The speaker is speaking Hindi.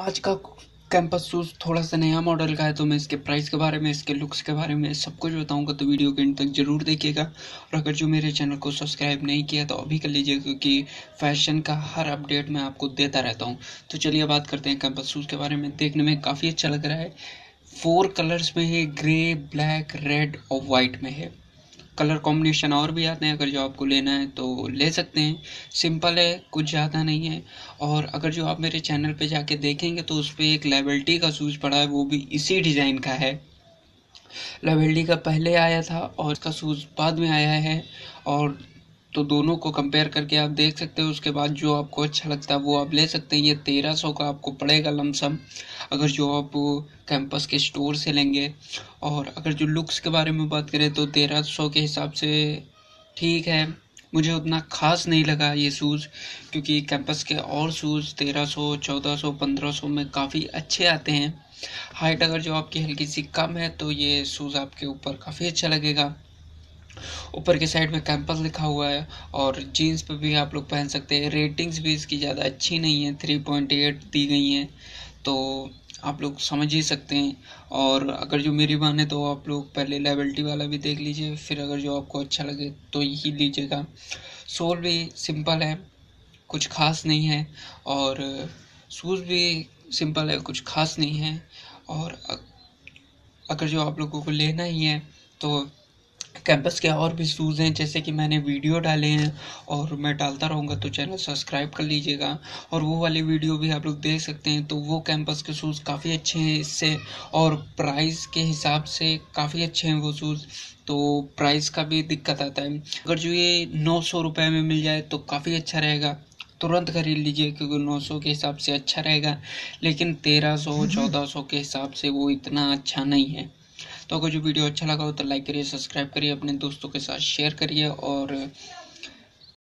आज का कैंपस शूज़ थोड़ा सा नया मॉडल का है तो मैं इसके प्राइस के बारे में, इसके लुक्स के बारे में सब कुछ बताऊँगा तो वीडियो के एंड तक ज़रूर देखिएगा। और अगर जो मेरे चैनल को सब्सक्राइब नहीं किया तो अभी कर लीजिए क्योंकि फ़ैशन का हर अपडेट मैं आपको देता रहता हूँ। तो चलिए बात करते हैं कैंपस शूज़ के बारे में। देखने में काफ़ी अच्छा लग रहा है। फोर कलर्स में है ग्रे ब्लैक रेड और वाइट में है। कलर कॉम्बिनेशन और भी आते हैं, अगर जो आपको लेना है तो ले सकते हैं। सिंपल है, कुछ ज़्यादा नहीं है। और अगर जो आप मेरे चैनल पे जाके देखेंगे तो उस पर एक लेवल्टी का शूज़ पड़ा है, वो भी इसी डिज़ाइन का है। लेवल्टी का पहले आया था और इसका शूज़ बाद में आया है। और तो दोनों को कंपेयर करके आप देख सकते हो, उसके बाद जो आपको अच्छा लगता है वो आप ले सकते हैं। ये तेरह सौ का आपको पड़ेगा लमसम अगर जो आप कैंपस के स्टोर से लेंगे। और अगर जो लुक्स के बारे में बात करें तो तेरह सौ के हिसाब से ठीक है। मुझे उतना ख़ास नहीं लगा ये शूज़ क्योंकि कैंपस के और शूज़ तेरह सौ, चौदह सौ, पंद्रह सौ में काफ़ी अच्छे आते हैं। हाइट अगर जो आपकी हल्की सी कम है तो ये शूज़ आपके ऊपर काफ़ी अच्छा लगेगा। ऊपर के साइड में कैंपस लिखा हुआ है और जीन्स पे भी आप लोग पहन सकते हैं। रेटिंग्स भी इसकी ज़्यादा अच्छी नहीं है थ्री पॉइंट एट दी गई हैं। तो आप लोग समझ ही सकते हैं। और अगर जो मेरी माने तो आप लोग पहले लेवल्टी वाला भी देख लीजिए, फिर अगर जो आपको अच्छा लगे तो यही लीजिएगा। सोल भी सिंपल है, कुछ खास नहीं है। और शूज़ भी सिंपल है, कुछ खास नहीं है। और अगर जो आप लोगों को लेना ही है तो कैंपस के और भी शूज़ हैं जैसे कि मैंने वीडियो डाले हैं और मैं डालता रहूँगा तो चैनल सब्सक्राइब कर लीजिएगा। और वो वाली वीडियो भी आप लोग देख सकते हैं तो वो कैंपस के शूज़ काफ़ी अच्छे हैं इससे। और प्राइस के हिसाब से काफ़ी अच्छे हैं वो शूज़ तो प्राइस का भी दिक्कत आता है। अगर जो ये नौ सौ रुपये में मिल जाए तो काफ़ी अच्छा रहेगा। तुरंत खरीद लीजिए क्योंकि 900 के हिसाब से अच्छा रहेगा लेकिन 1300 1400 के हिसाब से वो इतना अच्छा नहीं है। तो अगर जो वीडियो अच्छा लगा हो तो लाइक करिए, सब्सक्राइब करिए, अपने दोस्तों के साथ शेयर करिए और